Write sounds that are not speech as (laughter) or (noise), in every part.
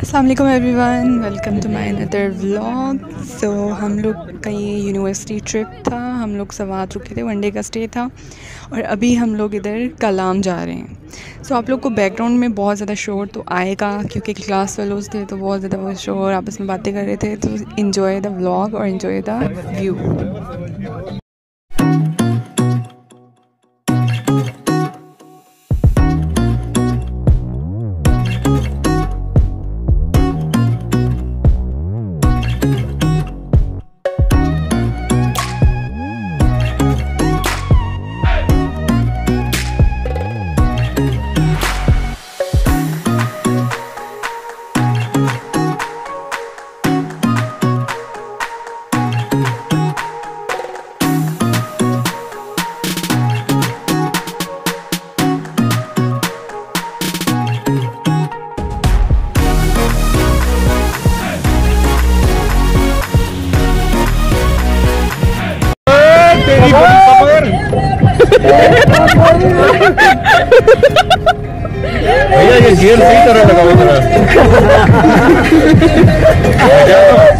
Aslam everyone welcome to my other vlog so हम लोग का ये यूनिवर्सिटी ट्रिप था। हम लोग सवात रुके थे वनडे का स्टे था। और अभी हम लोग इधर कलाम जा रहे हैं। सो so, आप लोग को बैकग्राउंड में बहुत ज़्यादा शोर तो आएगा क्योंकि क्लास फेलोज़ थे तो बहुत ज़्यादा वो शोर आपस में बातें कर रहे थे। तो इन्जॉय द व्लॉग और इन्जॉय द व्यू भैया ये गियर सही तरह लगाओ जरा। (laughs)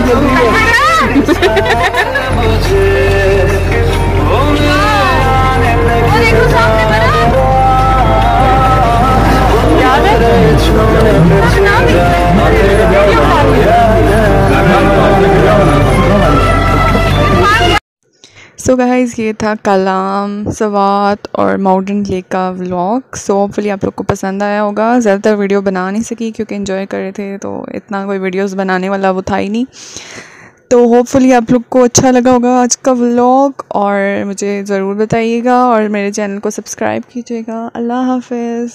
ハハハハ! सो गाइस ये था कलाम, सवात और माउंटेन लेक का व्लॉग सो होपफुली आप लोग को पसंद आया होगा. ज़्यादातर वीडियो बना नहीं सकी क्योंकि इन्जॉय कर रहे थे तो इतना कोई वीडियोस बनाने वाला वो था ही नहीं. तो होपफुली आप लोग को अच्छा लगा होगा आज का व्लॉग और मुझे ज़रूर बताइएगा और मेरे चैनल को सब्सक्राइब कीजिएगा. अल्लाह हाफिज़.